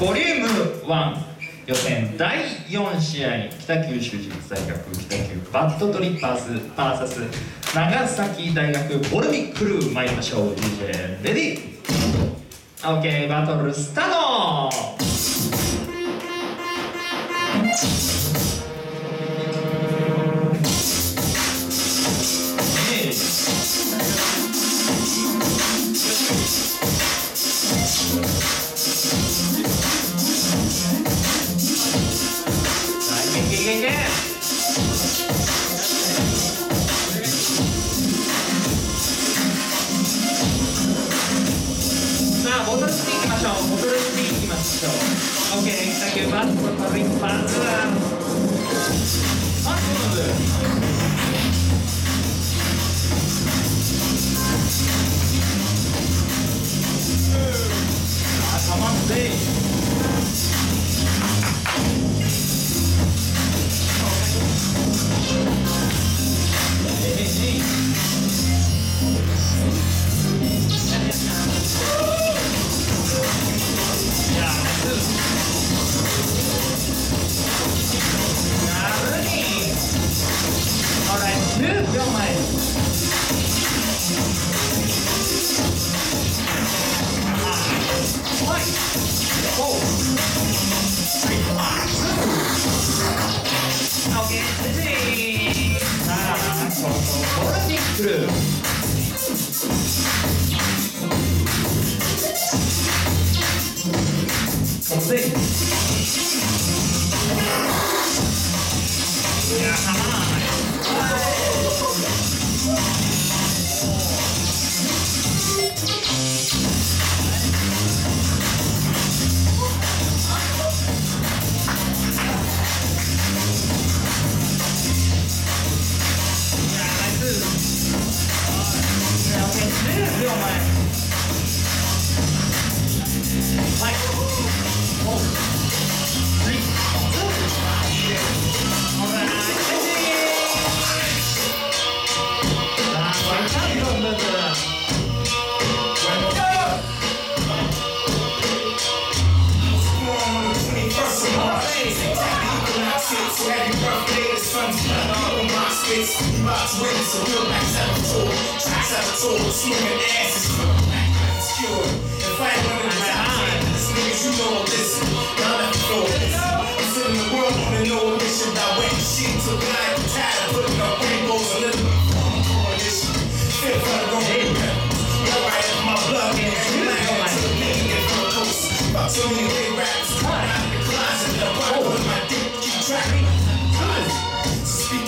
ボリューム1予選第4試合北九州市立大学北九バットトリッパーズ VS 長崎大学ボルミックルー参りましょう。DJ レディー。OK バトルスタート。あ戻していきましょう。戻していきましょう。OK サンキューバットトリッパーズあそうなんあ、Trip. Sing. wins. Box wins, so like saboteur. Try saboteur, swinging asses. Secure. If I ain't one of the top ten, niggas, you know I'm listening. Y'all have to go. I'm sitting in the world, on a know mission. I went shit to God.